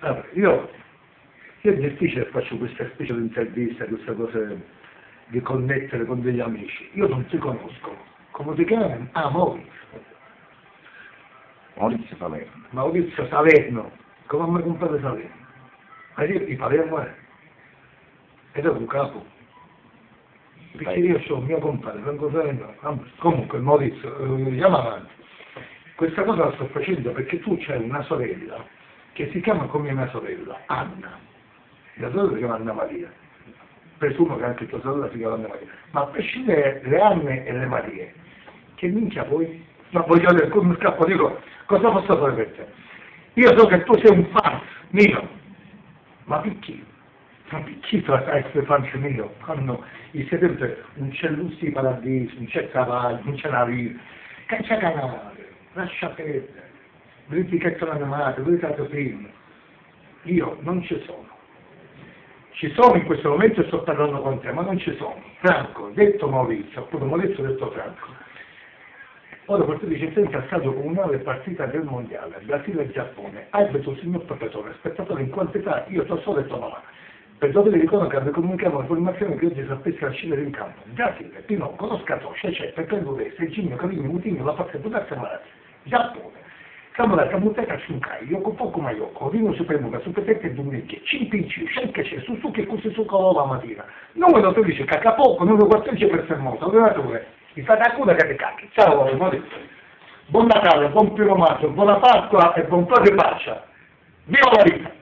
Allora, io, io è difficile faccio questa specie di intervista, queste cose di connettere con degli amici. Io non ti conosco. Come ti chiami? Ah, Maurizio. Maurizio Salerno. Maurizio Salerno. Come mi compare Salerno? Ma io di Palermo è. Ed è un capo. Perché io sono mio compare, Franco Salerno. Ah, Comunque, Maurizio, eh, andiamo avanti. Questa cosa la sto facendo perché tu c'hai una sorella che si chiama come mia sorella, Anna. Mia sorella si chiama Anna Maria. Presumo che anche tua sorella si chiama Anna Maria. Ma a prescindere le Anne e le Marie, che minchia poi? Ma voglio vedere come scappo, dico, cosa posso fare per te? Io so che tu sei un fan mio, ma perché? Ma perché tu essere fan mio? Quando i sedenti non c'è di paradiso, non c'è cavallo, non c'è naviglia, che c'è canale, lascia perdere vedete che sono animato, vedete film. Io non ci sono. Ci sono in questo momento e sto parlando con te, ma non ci sono. Franco, detto Maurizio, appunto Maurizio detto Franco. Ora per 13 settembre è stato comunale partita del mondiale, Brasile e Giappone. Arbitro signor professore, spettatore in quantità, io ho solo detto no. Per dove vi dicono che vi comunichiamo l'informazione che oggi sapesse scendere in campo. Brasile, Pinocco, lo Cecè, Pepe Dudese, Gigno, Cavigno, Mutigno, La Forza, Budazza, Marazzi. Giappone. Siamo alla Camuteka Shunkai, Yoko Poco Mayoko, Rino Supremuga, Supetette Dumnicchi, Cimpinci, Scenkece, Suzuki, Kusisuko la mattina. Numero 13, Cacapoco, numero 14 per Fermosa, allenatore, il che cacchi. Ciao, Maurizio. Buon Natale, buon primo maggio, buona Pasqua e buon di pace. Viva la vita!